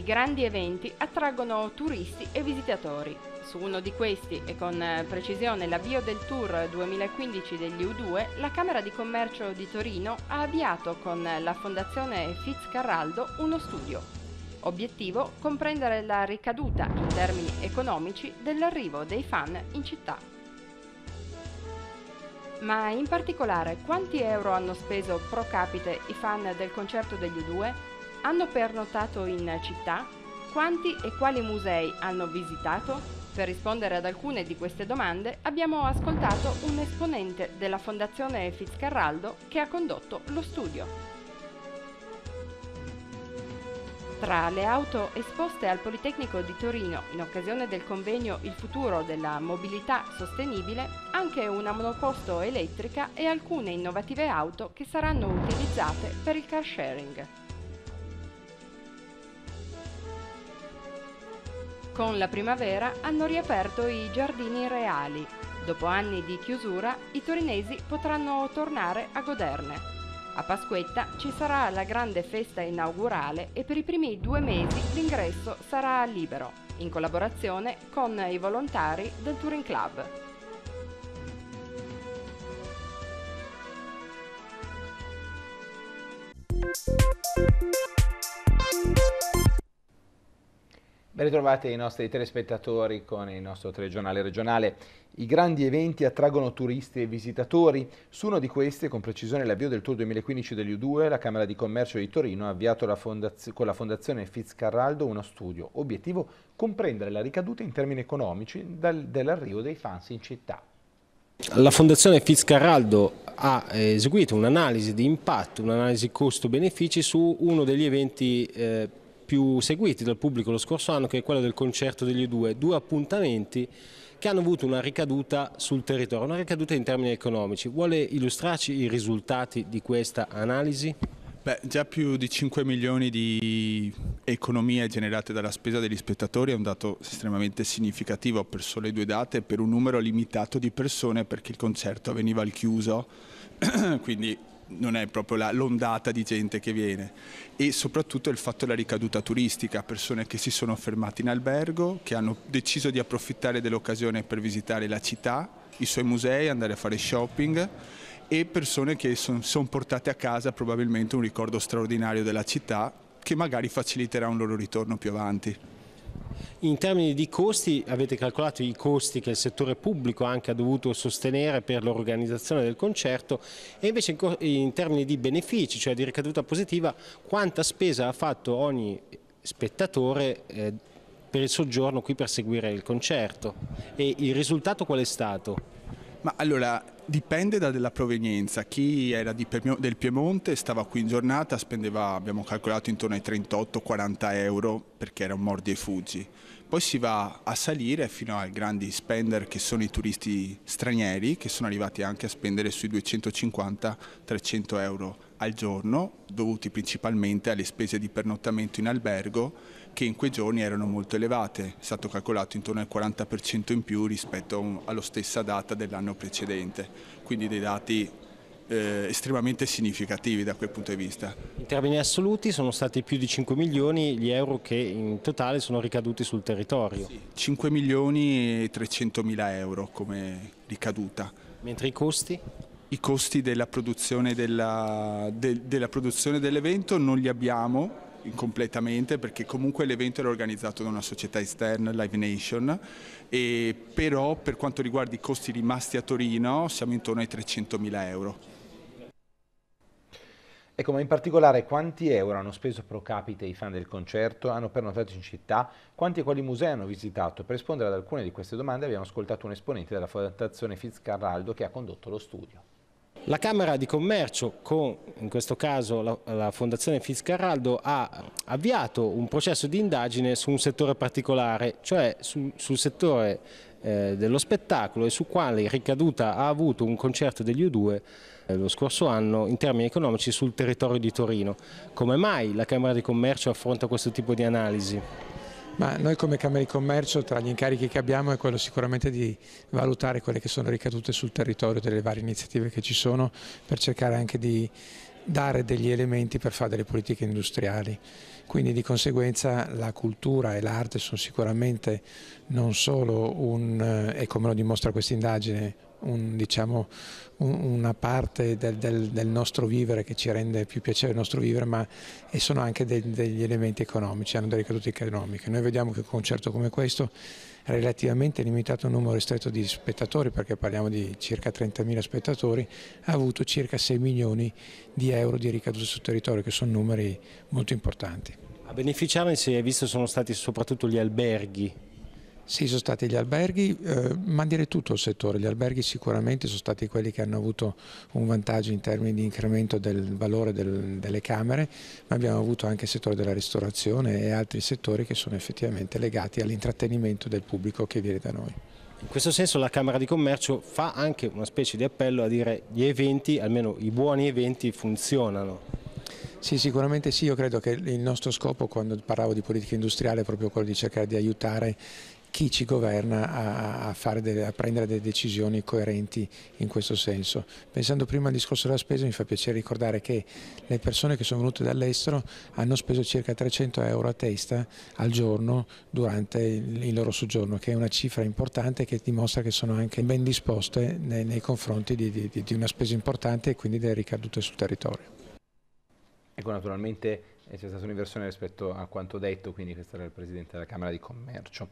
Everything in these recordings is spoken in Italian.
Grandi eventi attraggono turisti e visitatori. Su uno di questi e con precisione l'avvio del tour 2015 degli U2, la Camera di Commercio di Torino ha avviato con la Fondazione Fitzcarraldo uno studio. Obiettivo comprendere la ricaduta in termini economici dell'arrivo dei fan in città. Ma in particolare quanti euro hanno speso pro capite i fan del concerto degli U2? Hanno pernottato in città? Quanti e quali musei hanno visitato? Per rispondere ad alcune di queste domande abbiamo ascoltato un esponente della Fondazione Fitzcarraldo che ha condotto lo studio. Tra le auto esposte al Politecnico di Torino in occasione del convegno Il futuro della mobilità sostenibile, anche una monoposto elettrica e alcune innovative auto che saranno utilizzate per il car sharing. Con la primavera hanno riaperto i giardini reali. Dopo anni di chiusura, i torinesi potranno tornare a goderne. A Pasquetta ci sarà la grande festa inaugurale e per i primi due mesi l'ingresso sarà libero, in collaborazione con i volontari del Touring Club. Ben ritrovati i nostri telespettatori con il nostro telegiornale regionale. I grandi eventi attraggono turisti e visitatori. Su uno di questi, con precisione l'avvio del Tour 2015 degli U2, la Camera di Commercio di Torino ha avviato la con la Fondazione Fitzcarraldo uno studio. Obiettivo comprendere la ricaduta in termini economici dell'arrivo dei fans in città. La Fondazione Fitzcarraldo ha eseguito un'analisi di impatto, un'analisi costo-benefici su uno degli eventi eh, più seguiti dal pubblico lo scorso anno che è quello del concerto degli due, due appuntamenti che hanno avuto una ricaduta sul territorio, una ricaduta in termini economici. Vuole illustrarci i risultati di questa analisi? Beh, già più di 5 milioni di economie generate dalla spesa degli spettatori è un dato estremamente significativo per sole due date e per un numero limitato di persone perché il concerto avveniva al chiuso, quindi non è proprio l'ondata di gente che viene e soprattutto il fatto della ricaduta turistica, persone che si sono fermate in albergo, che hanno deciso di approfittare dell'occasione per visitare la città, i suoi musei, andare a fare shopping e persone che sono son portate a casa probabilmente un ricordo straordinario della città che magari faciliterà un loro ritorno più avanti. In termini di costi avete calcolato i costi che il settore pubblico anche ha dovuto sostenere per l'organizzazione del concerto e invece in termini di benefici, cioè di ricaduta positiva, quanta spesa ha fatto ogni spettatore eh, per il soggiorno qui per seguire il concerto e il risultato qual è stato? Ma allora dipende dalla provenienza, chi era del Piemonte stava qui in giornata, spendeva, abbiamo calcolato intorno ai 38-40 euro perché era un mordi e fuggi. Poi si va a salire fino ai grandi spender che sono i turisti stranieri che sono arrivati anche a spendere sui 250-300 euro al giorno, dovuti principalmente alle spese di pernottamento in albergo che in quei giorni erano molto elevate, è stato calcolato intorno al 40% in più rispetto alla stessa data dell'anno precedente, quindi dei dati eh, estremamente significativi da quel punto di vista. In termini assoluti sono stati più di 5 milioni gli euro che in totale sono ricaduti sul territorio. Sì, 5 milioni e 300 mila euro come ricaduta. Mentre i costi? I costi della produzione dell'evento dell non li abbiamo completamente perché comunque l'evento era organizzato da una società esterna, Live Nation, e però per quanto riguarda i costi rimasti a Torino siamo intorno ai 300 mila euro. Ecco, ma in particolare quanti euro hanno speso pro capite i fan del concerto, hanno pernottato in città, quanti e quali musei hanno visitato? Per rispondere ad alcune di queste domande abbiamo ascoltato un esponente della Fondazione Fitzcarraldo che ha condotto lo studio. La Camera di Commercio, con in questo caso la, la, Fondazione Fitzcarraldo, ha avviato un processo di indagine su un settore particolare, cioè su, sul settore eh, dello spettacolo e su quale ricaduta ha avuto un concerto degli U2 eh, lo scorso anno in termini economici sul territorio di Torino. Come mai la Camera di Commercio affronta questo tipo di analisi? Ma noi come Camera di Commercio tra gli incarichi che abbiamo è quello sicuramente di valutare quelle che sono ricadute sul territorio delle varie iniziative che ci sono per cercare anche di dare degli elementi per fare delle politiche industriali. Quindi di conseguenza la cultura e l'arte sono sicuramente non solo un, eh, e come lo dimostra questa indagine, un, diciamo, un, una parte del, del, del, nostro vivere che ci rende più piacere il nostro vivere, ma sono anche de, degli elementi economici, hanno delle ricadute economiche. Noi vediamo che un concerto come questo relativamente limitato numero ristretto di spettatori, perché parliamo di circa 30.000 spettatori, ha avuto circa 6 milioni di euro di ricadute sul territorio, che sono numeri molto importanti. A beneficiarne si è visto sono stati soprattutto gli alberghi sì, sono stati gli alberghi, eh, ma direi tutto il settore. Gli alberghi sicuramente sono stati quelli che hanno avuto un vantaggio in termini di incremento del valore del, delle camere, ma abbiamo avuto anche il settore della ristorazione e altri settori che sono effettivamente legati all'intrattenimento del pubblico che viene da noi. In questo senso la Camera di Commercio fa anche una specie di appello a dire gli eventi, almeno i buoni eventi, funzionano. Sì, sicuramente sì, io credo che il nostro scopo quando parlavo di politica industriale è proprio quello di cercare di aiutare chi ci governa a, a, delle, a, prendere delle decisioni coerenti in questo senso. Pensando prima al discorso della spesa mi fa piacere ricordare che le persone che sono venute dall'estero hanno speso circa 300 euro a testa al giorno durante il, loro soggiorno, che è una cifra importante che dimostra che sono anche ben disposte nei, nei confronti di, di, di una spesa importante e quindi delle ricadute sul territorio. Ecco, naturalmente c'è stata un'inversione rispetto a quanto detto, quindi questo era il Presidente della Camera di Commercio.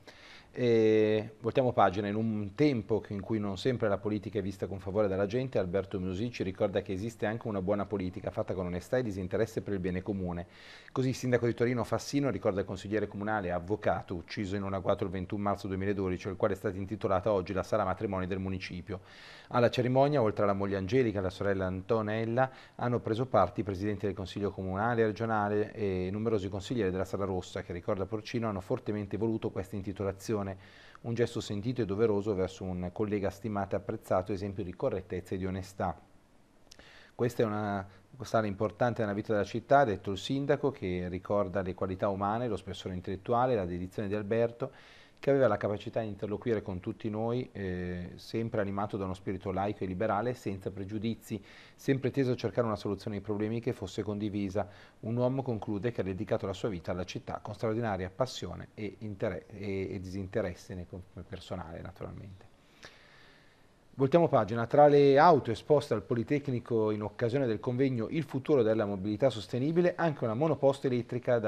E voltiamo pagina, in un tempo in cui non sempre la politica è vista con favore dalla gente, Alberto Musi ci ricorda che esiste anche una buona politica fatta con onestà e disinteresse per il bene comune. Così il sindaco di Torino Fassino ricorda il consigliere comunale avvocato ucciso in un agguato il 21 marzo 2012, al quale è stata intitolata oggi la sala matrimoni del municipio. Alla cerimonia, oltre alla moglie Angelica e alla sorella Antonella, hanno preso parte i presidenti del Consiglio Comunale regionale e numerosi consiglieri della Sala Rossa che, ricorda Porcino, hanno fortemente voluto questa intitolazione attenzione, un gesto sentito e doveroso verso un collega stimato e apprezzato esempio di correttezza e di onestà. Questa è una sala importante nella vita della città, ha detto il sindaco, che ricorda le qualità umane, lo spessore intellettuale, la dedizione di Alberto che aveva la capacità di interloquire con tutti noi, eh, sempre animato da uno spirito laico e liberale, senza pregiudizi, sempre teso a cercare una soluzione ai problemi che fosse condivisa. Un uomo conclude che ha dedicato la sua vita alla città con straordinaria passione e, e, e disinteresse personale, naturalmente. Voltiamo pagina, tra le auto esposte al Politecnico in occasione del convegno Il futuro della mobilità sostenibile, anche una monoposto elettrica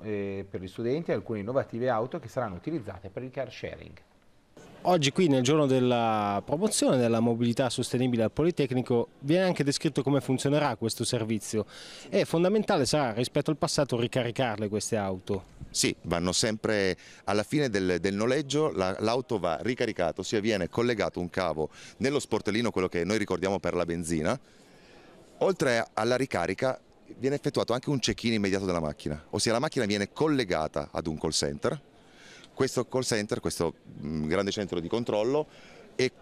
eh, per gli studenti e alcune innovative auto che saranno utilizzate per il car sharing. Oggi qui nel giorno della promozione della mobilità sostenibile al Politecnico viene anche descritto come funzionerà questo servizio e fondamentale sarà rispetto al passato ricaricarle queste auto. Sì, vanno sempre alla fine del, del noleggio, l'auto la, va ricaricata, ossia viene collegato un cavo nello sportellino, quello che noi ricordiamo per la benzina, oltre alla ricarica viene effettuato anche un check-in immediato della macchina, ossia la macchina viene collegata ad un call center questo call center, questo mm, grande centro di controllo è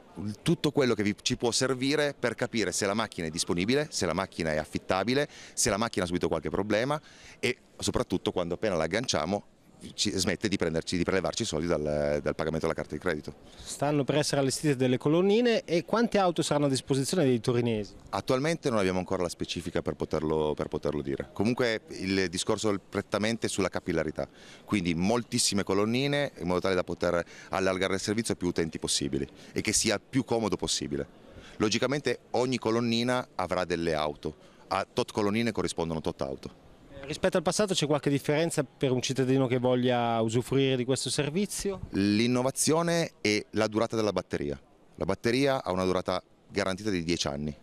tutto quello che vi, ci può servire per capire se la macchina è disponibile, se la macchina è affittabile, se la macchina ha subito qualche problema e soprattutto quando appena la agganciamo ci, smette di, prenderci, di prelevarci i soldi dal, dal, pagamento della carta di credito. Stanno per essere allestite delle colonnine e quante auto saranno a disposizione dei torinesi? Attualmente non abbiamo ancora la specifica per poterlo, per poterlo dire. Comunque il discorso è prettamente sulla capillarità, quindi moltissime colonnine in modo tale da poter allargare il servizio a più utenti possibili e che sia il più comodo possibile. Logicamente ogni colonnina avrà delle auto, a tot colonnine corrispondono tot auto. Rispetto al passato c'è qualche differenza per un cittadino che voglia usufruire di questo servizio? L'innovazione è la durata della batteria. La batteria ha una durata garantita di 10 anni.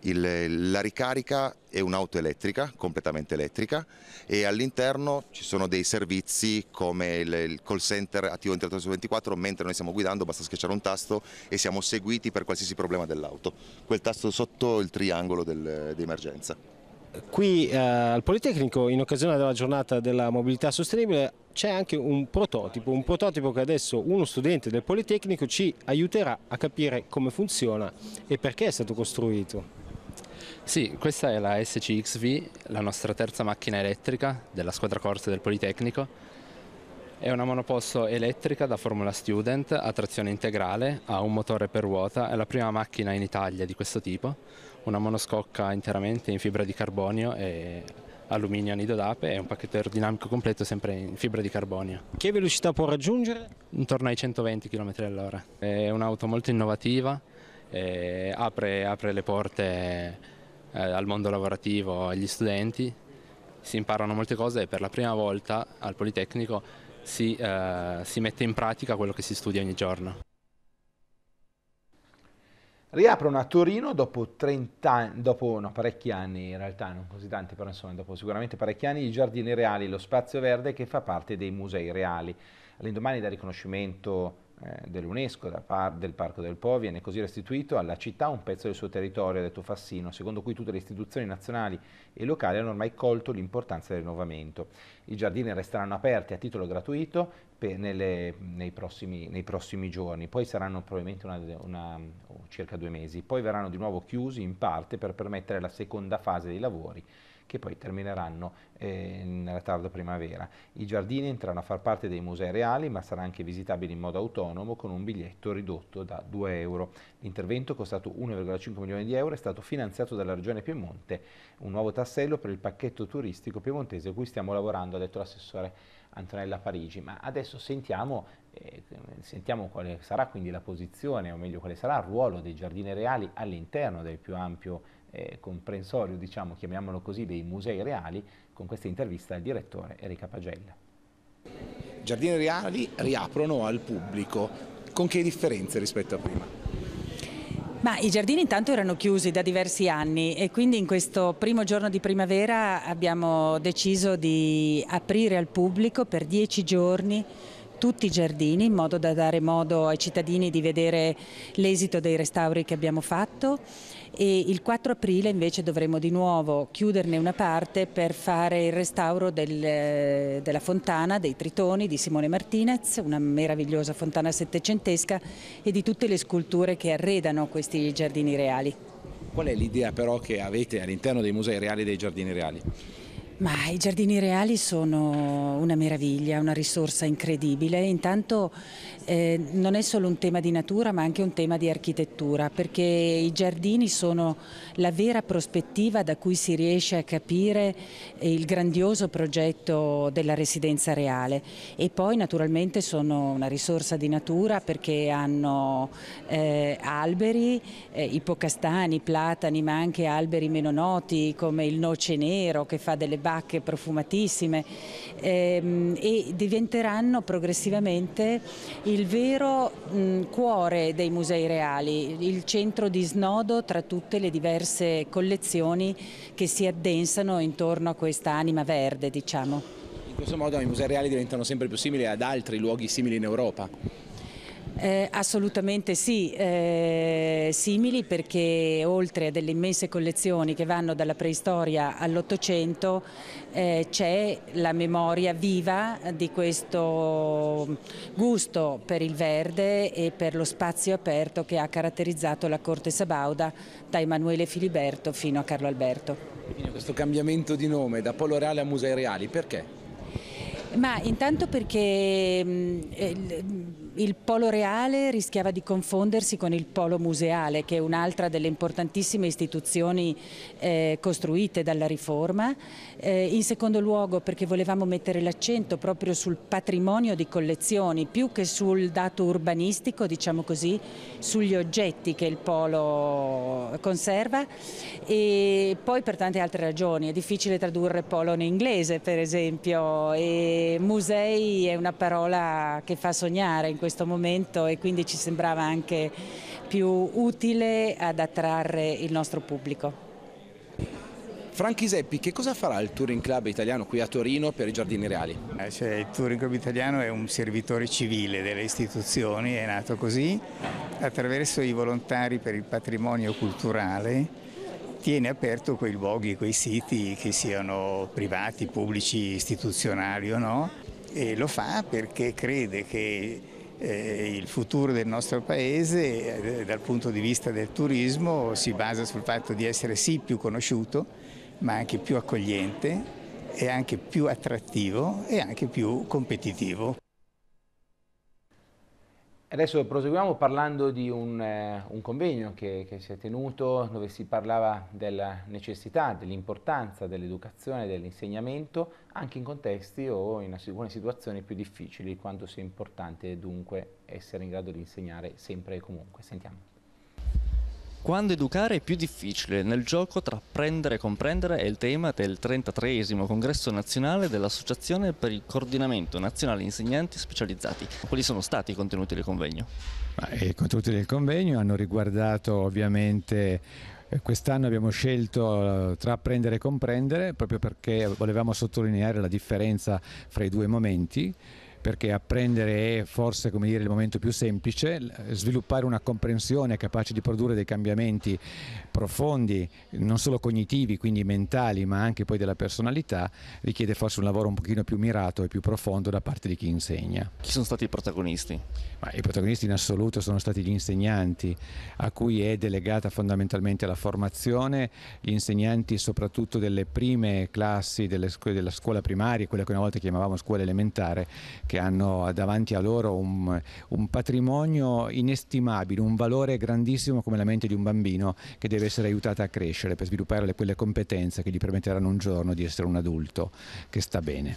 Il, la ricarica è un'auto elettrica, completamente elettrica e all'interno ci sono dei servizi come il, il call center attivo 24 mentre noi stiamo guidando basta schiacciare un tasto e siamo seguiti per qualsiasi problema dell'auto. Quel tasto sotto il triangolo del, di emergenza. Qui eh, al Politecnico in occasione della giornata della mobilità sostenibile c'è anche un prototipo, un prototipo che adesso uno studente del Politecnico ci aiuterà a capire come funziona e perché è stato costruito. Sì, questa è la SCXV, la nostra terza macchina elettrica della squadra corse del Politecnico. È una monoposto elettrica da Formula Student a trazione integrale, ha un motore per ruota, è la prima macchina in Italia di questo tipo una monoscocca interamente in fibra di carbonio e alluminio anido d'ape e un pacchetto aerodinamico completo sempre in fibra di carbonio. Che velocità può raggiungere? Intorno ai 120 km all'ora. È un'auto molto innovativa, apre, apre, le porte eh, al mondo lavorativo, agli studenti, si imparano molte cose e per la prima volta al Politecnico si, eh, si mette in pratica quello che si studia ogni giorno. Riaprono a Torino dopo, 30, dopo no, parecchi anni, in realtà non così tanti, però insomma dopo sicuramente parecchi anni, i giardini reali, lo spazio verde che fa parte dei musei reali. All'indomani del riconoscimento dell'UNESCO, del Parco del Po, viene così restituito alla città un pezzo del suo territorio, detto Fassino, secondo cui tutte le istituzioni nazionali e locali hanno ormai colto l'importanza del rinnovamento. I giardini resteranno aperti a titolo gratuito nelle, nei, prossimi, nei, prossimi, giorni, poi saranno probabilmente una, una, circa due mesi, poi verranno di nuovo chiusi in parte per permettere la seconda fase dei lavori che poi termineranno eh, nella tarda primavera. I giardini entreranno a far parte dei musei reali, ma saranno anche visitabili in modo autonomo con un biglietto ridotto da 2 euro. L'intervento, costato 1,5 milioni di euro, è stato finanziato dalla Regione Piemonte, un nuovo tassello per il pacchetto turistico piemontese a cui stiamo lavorando, ha detto l'assessore Antonella Parigi. Ma adesso sentiamo, eh, sentiamo quale sarà quindi la posizione, o meglio quale sarà il ruolo dei giardini reali all'interno del più ampio eh, comprensorio, diciamo, chiamiamolo così, dei musei reali, con questa intervista al direttore Erika Pagella. Giardini reali riaprono al pubblico, con che differenze rispetto a prima? Ma I giardini intanto erano chiusi da diversi anni e quindi in questo primo giorno di primavera abbiamo deciso di aprire al pubblico per dieci giorni tutti i giardini in modo da dare modo ai cittadini di vedere l'esito dei restauri che abbiamo fatto e il 4 aprile invece dovremo di nuovo chiuderne una parte per fare il restauro del, della fontana dei Tritoni di Simone Martinez, una meravigliosa fontana settecentesca e di tutte le sculture che arredano questi giardini reali. Qual è l'idea però che avete all'interno dei musei reali e dei giardini reali? Ma i giardini reali sono una meraviglia, una risorsa incredibile. Intanto eh, non è solo un tema di natura ma anche un tema di architettura perché i giardini sono la vera prospettiva da cui si riesce a capire il grandioso progetto della residenza reale e poi naturalmente sono una risorsa di natura perché hanno eh, alberi, eh, ipocastani, platani ma anche alberi meno noti come il noce nero che fa delle bacche profumatissime ehm, e diventeranno progressivamente il vero mh, cuore dei musei reali, il centro di snodo tra tutte le diverse collezioni che si addensano intorno a questa anima verde, diciamo. In questo modo i musei reali diventano sempre più simili ad altri luoghi simili in Europa. Eh, assolutamente sì, eh, simili perché oltre a delle immense collezioni che vanno dalla preistoria all'Ottocento eh, c'è la memoria viva di questo gusto per il verde e per lo spazio aperto che ha caratterizzato la Corte Sabauda da Emanuele Filiberto fino a Carlo Alberto. Quindi questo cambiamento di nome da Polo Reale a Musei Reali, perché? Ma intanto perché mh, eh, il polo reale rischiava di confondersi con il polo museale, che è un'altra delle importantissime istituzioni eh, costruite dalla riforma. Eh, in secondo luogo perché volevamo mettere l'accento proprio sul patrimonio di collezioni, più che sul dato urbanistico, diciamo così, sugli oggetti che il polo conserva e poi per tante altre ragioni. È difficile tradurre polo in inglese, per esempio, e musei è una parola che fa sognare in questo momento e quindi ci sembrava anche più utile ad attrarre il nostro pubblico. Franchi Seppi, che cosa farà il Touring Club italiano qui a Torino per i Giardini Reali? Eh, cioè, il Touring Club italiano è un servitore civile delle istituzioni, è nato così, attraverso i volontari per il patrimonio culturale tiene aperto quei luoghi, quei siti che siano privati, pubblici, istituzionali o no, e lo fa perché crede che il futuro del nostro paese eh, dal punto di vista del turismo si basa sul fatto di essere sì più conosciuto ma anche più accogliente e anche più attrattivo e anche più competitivo. Adesso proseguiamo parlando di un, eh, un convegno che, che, si è tenuto dove si parlava della necessità, dell'importanza dell'educazione dell'insegnamento anche in contesti o in alcune situazioni più difficili, quanto sia importante dunque essere in grado di insegnare sempre e comunque. Sentiamo. Quando educare è più difficile, nel gioco tra prendere e comprendere è il tema del 33 congresso nazionale dell'Associazione per il coordinamento nazionale insegnanti specializzati. Quali sono stati i contenuti del convegno? I contenuti del convegno hanno riguardato ovviamente eh, Quest'anno abbiamo scelto eh, tra apprendere e comprendere proprio perché volevamo sottolineare la differenza fra i due momenti perché apprendere è forse come dire, il momento più semplice, sviluppare una comprensione capace di produrre dei cambiamenti profondi, non solo cognitivi, quindi mentali, ma anche poi della personalità, richiede forse un lavoro un pochino più mirato e più profondo da parte di chi insegna. Chi sono stati i protagonisti? Ma I protagonisti in assoluto sono stati gli insegnanti, a cui è delegata fondamentalmente la formazione, gli insegnanti soprattutto delle prime classi delle scuole, della scuola primaria, quella che una volta chiamavamo scuola elementare, che hanno davanti a loro un, un patrimonio inestimabile, un valore grandissimo come la mente di un bambino che deve essere aiutata a crescere per sviluppare le, quelle competenze che gli permetteranno un giorno di essere un adulto che sta bene.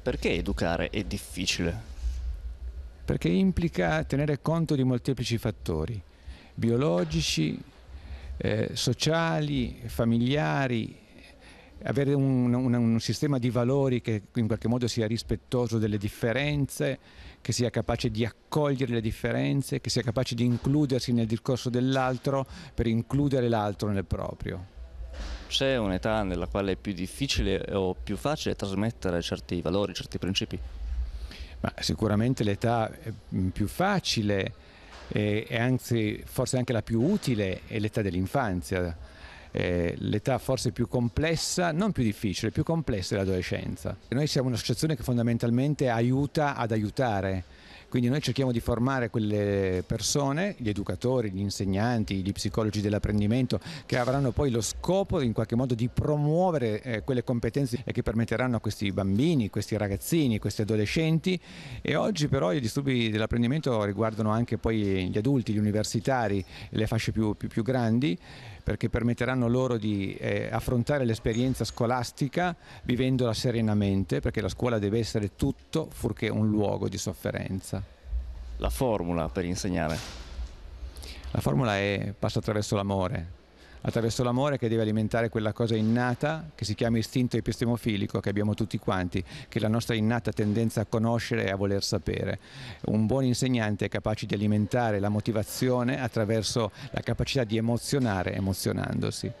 Perché educare è difficile? Perché implica tenere conto di molteplici fattori, biologici, eh, sociali, familiari, avere un, un, un, sistema di valori che in qualche modo sia rispettoso delle differenze, che sia capace di accogliere le differenze, che sia capace di includersi nel discorso dell'altro per includere l'altro nel proprio. C'è un'età nella quale è più difficile o più facile trasmettere certi valori, certi principi? Ma sicuramente l'età più facile e, e anzi forse anche la più utile è l'età dell'infanzia eh, l'età forse più complessa, non più difficile, più complessa dell'adolescenza. Noi siamo un'associazione che fondamentalmente aiuta ad aiutare. Quindi noi cerchiamo di formare quelle persone, gli educatori, gli insegnanti, gli psicologi dell'apprendimento, che avranno poi lo scopo in qualche modo di promuovere eh, quelle competenze che permetteranno a questi bambini, questi ragazzini, questi adolescenti. E oggi però i disturbi dell'apprendimento riguardano anche poi gli adulti, gli universitari, le fasce più, più, più grandi perché permetteranno loro di eh, affrontare l'esperienza scolastica vivendola serenamente, perché la scuola deve essere tutto fuorché un luogo di sofferenza. La formula per insegnare? La formula è passa attraverso l'amore, attraverso l'amore che deve alimentare quella cosa innata che si chiama istinto epistemofilico che abbiamo tutti quanti, che è la nostra innata tendenza a conoscere e a voler sapere. Un buon insegnante è capace di alimentare la motivazione attraverso la capacità di emozionare emozionandosi.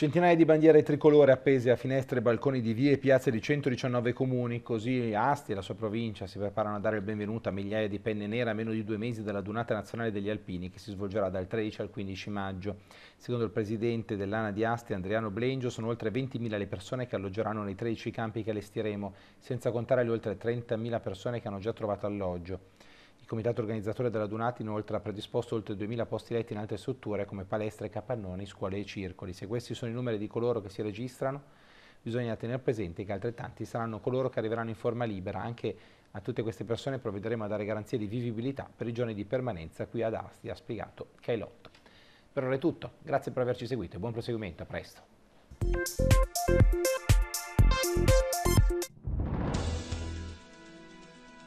Centinaia di bandiere tricolore appese a finestre e balconi di vie e piazze di 119 comuni, così Asti e la sua provincia si preparano a dare il benvenuto a migliaia di penne nere a meno di due mesi dalla Dunata Nazionale degli Alpini che si svolgerà dal 13 al 15 maggio. Secondo il presidente dell'ANA di Asti, Andriano Blengio, sono oltre 20.000 le persone che alloggeranno nei 13 campi che allestiremo, senza contare le oltre 30.000 persone che hanno già trovato alloggio. Comitato organizzatore della Dunati inoltre ha predisposto oltre 2.000 posti letti in altre strutture come palestre, capannoni, scuole e circoli. Se questi sono i numeri di coloro che si registrano, bisogna tenere presente che altrettanti saranno coloro che arriveranno in forma libera. Anche a tutte queste persone provvederemo a dare garanzie di vivibilità per i giorni di permanenza qui ad Asti, ha spiegato Cailotto. Per ora è tutto, grazie per averci seguito e buon proseguimento, a presto.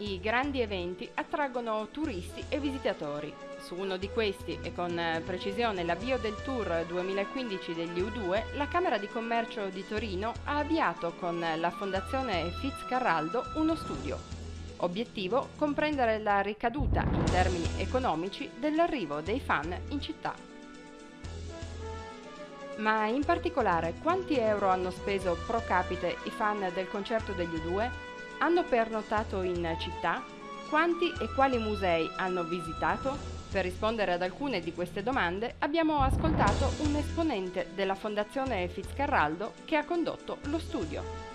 I grandi eventi attraggono turisti e visitatori. Su uno di questi e con eh, precisione l'avvio del tour 2015 degli U2, la Camera di Commercio di Torino ha avviato con la Fondazione Fitzcarraldo uno studio. Obiettivo comprendere la ricaduta in termini economici dell'arrivo dei fan in città. Ma in particolare quanti euro hanno speso pro capite i fan del concerto degli U2? Hanno pernottato in città? Quanti e quali musei hanno visitato? Per rispondere ad alcune di queste domande abbiamo ascoltato un esponente della Fondazione Fitzcarraldo che ha condotto lo studio.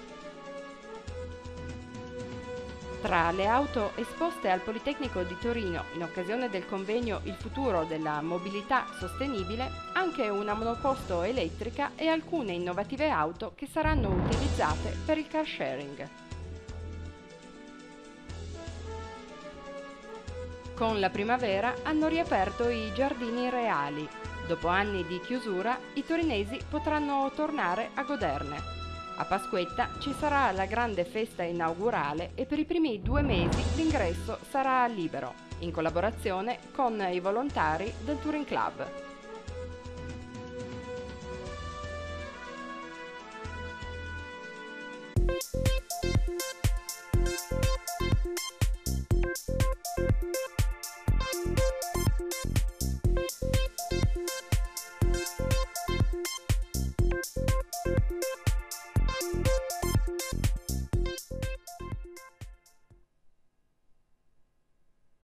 Tra le auto esposte al Politecnico di Torino in occasione del convegno Il futuro della mobilità sostenibile, anche una monoposto elettrica e alcune innovative auto che saranno utilizzate per il car sharing. Con la primavera hanno riaperto i giardini reali. Dopo anni di chiusura, i torinesi potranno tornare a goderne. A Pasquetta ci sarà la grande festa inaugurale e per i primi due mesi l'ingresso sarà libero, in collaborazione con i volontari del Touring Club.